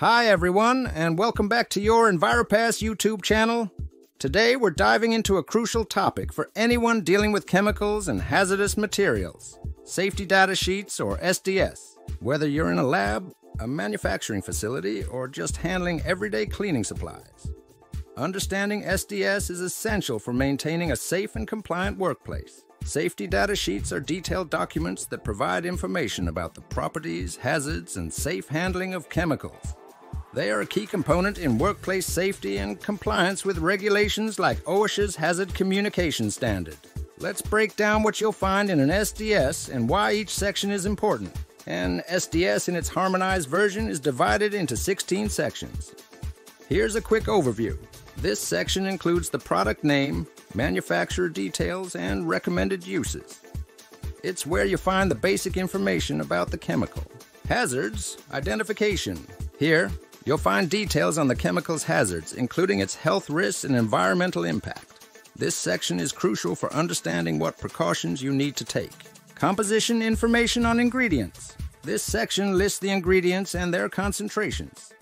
Hi, everyone, and welcome back to your EnviroPass YouTube channel. Today, we're diving into a crucial topic for anyone dealing with chemicals and hazardous materials safety data sheets, or SDS. Whether you're in a lab, a manufacturing facility, or just handling everyday cleaning supplies, understanding SDS is essential for maintaining a safe and compliant workplace. Safety data sheets are detailed documents that provide information about the properties, hazards, and safe handling of chemicals. They are a key component in workplace safety and compliance with regulations like OSHA's Hazard Communication Standard. Let's break down what you'll find in an SDS and why each section is important. An SDS in its harmonized version is divided into 16 sections. Here's a quick overview. This section includes the product name, manufacturer details, and recommended uses. It's where you find the basic information about the chemical. Hazards, identification. Here, you'll find details on the chemical's hazards, including its health risks and environmental impact. This section is crucial for understanding what precautions you need to take. Composition information on ingredients. This section lists the ingredients and their concentrations.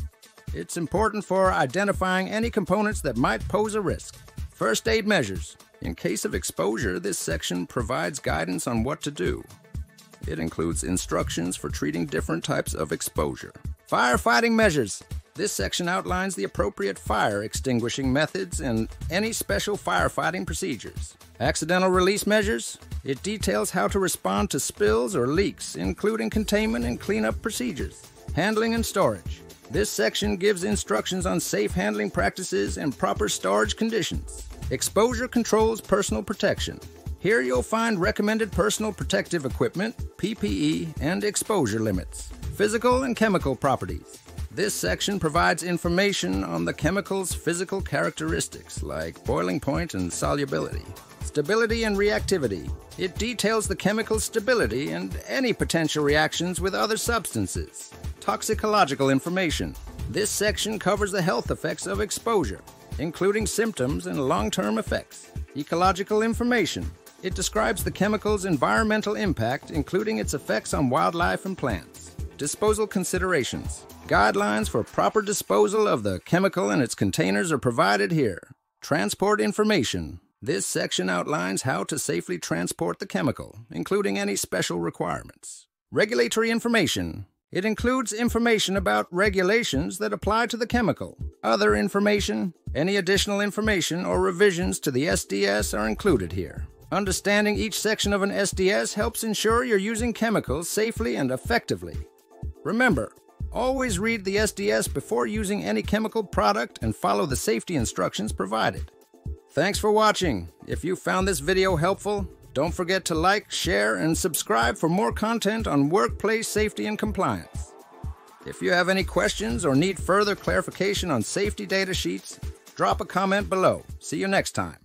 It's important for identifying any components that might pose a risk. First aid measures. In case of exposure, this section provides guidance on what to do. It includes instructions for treating different types of exposure. Firefighting measures. This section outlines the appropriate fire extinguishing methods and any special firefighting procedures. Accidental release measures. It details how to respond to spills or leaks, including containment and cleanup procedures. Handling and storage. This section gives instructions on safe handling practices and proper storage conditions. Exposure controls personal protection. Here you'll find recommended personal protective equipment, PPE, and exposure limits. Physical and chemical properties. This section provides information on the chemical's physical characteristics like boiling point and solubility. Stability and reactivity. It details the chemical's stability and any potential reactions with other substances. Toxicological information. This section covers the health effects of exposure, including symptoms and long term effects. Ecological information. It describes the chemical's environmental impact, including its effects on wildlife and plants. Disposal considerations. Guidelines for proper disposal of the chemical and its containers are provided here. Transport information. This section outlines how to safely transport the chemical, including any special requirements. Regulatory information. It includes information about regulations that apply to the chemical. Other information, any additional information or revisions to the SDS are included here. Understanding each section of an SDS helps ensure you're using chemicals safely and effectively. Remember, always read the SDS before using any chemical product and follow the safety instructions provided. Thanks for watching. If you found this video helpful, don't forget to like, share, and subscribe for more content on workplace safety and compliance. If you have any questions or need further clarification on safety data sheets, drop a comment below. See you next time.